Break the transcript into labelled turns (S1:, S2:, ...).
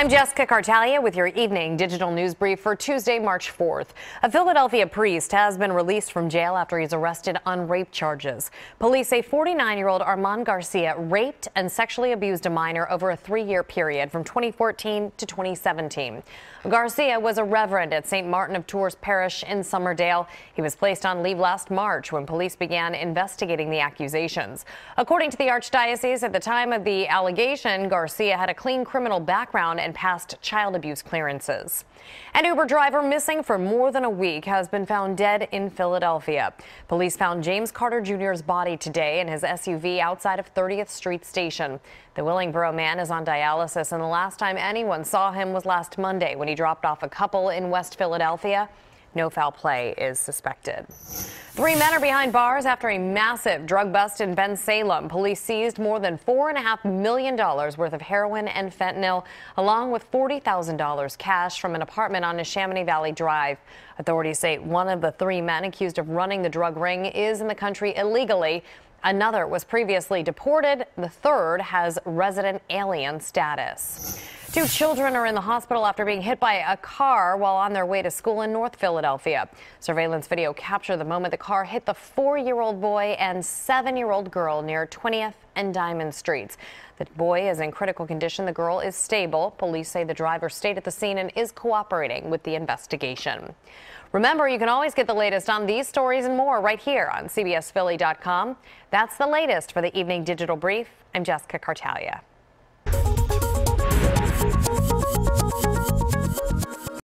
S1: I'm Jessica Kartalija with your evening digital news brief for Tuesday, March 4th. A Philadelphia priest has been released from jail after he's arrested on rape charges. Police say 49-year-old Armand Garcia raped and sexually abused a minor over a three-year period from 2014 to 2017. Garcia was a reverend at St. Martin of Tours Parish in Somerdale. He was placed on leave last March when police began investigating the accusations. According to the Archdiocese, at the time of the allegation, Garcia had a clean criminal background and past child abuse clearances. An Uber driver missing for more than a week has been found dead in Philadelphia. Police found James Carter Jr.'s body today in his SUV outside of 30th Street Station. The Willingboro man is on dialysis, and the last time anyone saw him was last Monday when he dropped off a couple in West Philadelphia. No foul play is suspected. Three men are behind bars after a massive drug bust in Bensalem. Police seized more than $4.5 million worth of heroin and fentanyl, along with $40,000 cash from an apartment on Neshaminy Valley Drive. Authorities say one of the three men accused of running the drug ring is in the country illegally. Another was previously deported. The third has resident alien status. Two children are in the hospital after being hit by a car while on their way to school in North Philadelphia. Surveillance video captured the moment the car hit the four-year-old boy and seven-year-old girl near 20th and Diamond Streets. The boy is in critical condition. The girl is stable. Police say the driver stayed at the scene and is cooperating with the investigation. Remember, you can always get the latest on these stories and more right here on CBSPhilly.com. That's the latest for the Evening Digital Brief. I'm Jessica Kartalija.